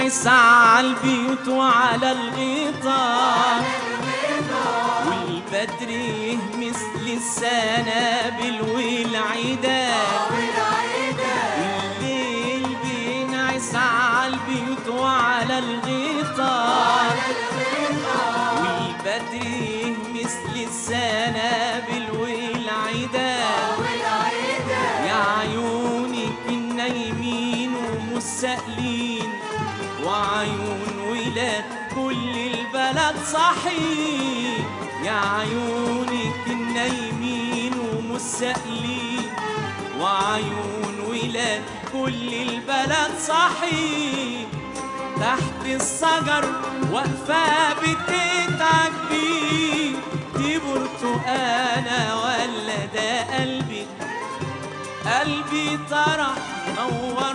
بينعس على البيوت وعلى الغيطان والبدر يهمس للسنابل والعيدان الليل بينعس البيوت وعلى الغيطان والبدر يهمس للسنابل والعيدان يا عيونك النايمين ومسائلين وعيون ولاد كل البلد صحي يا عيونك النايمين ومسائلين وعيون ولاد كل البلد صحي تحت الشجر واقفة بتتعجبي دي برتقانة ولا ده قلبي؟ قلبي طرح نور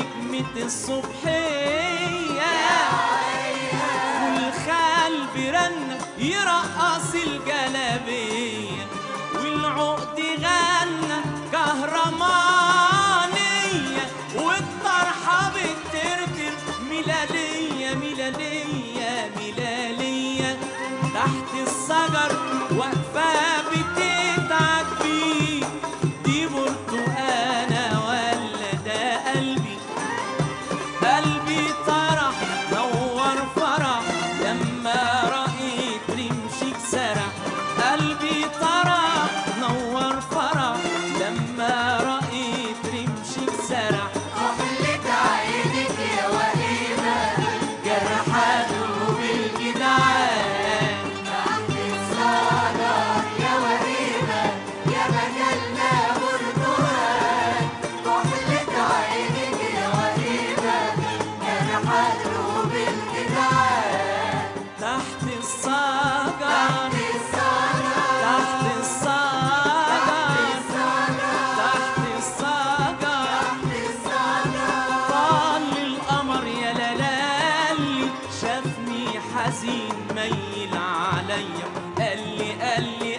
نجمة الصبحية والخال برن يرقص الجلابية والعقد غنى كهرمانية والطرحة بترتر ميلادية ميلادية ميلادية تحت الشجر واقفة عليا قال لي قال لي